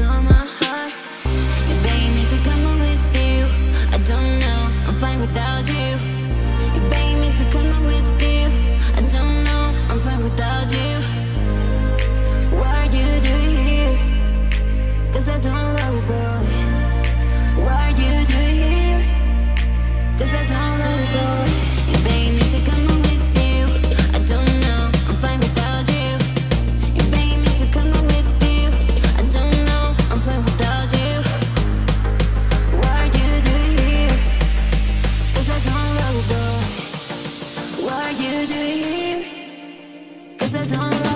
on my heart. You're begging me to come with you. I don't know, I'm fine without you. what you do Cause I don't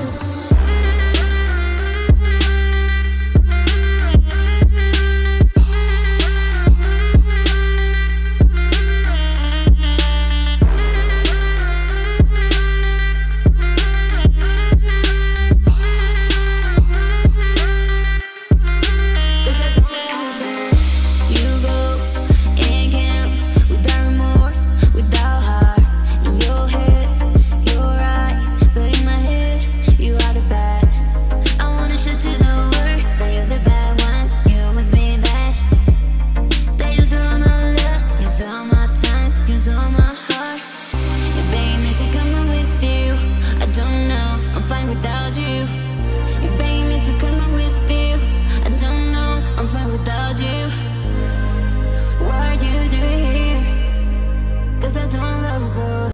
on my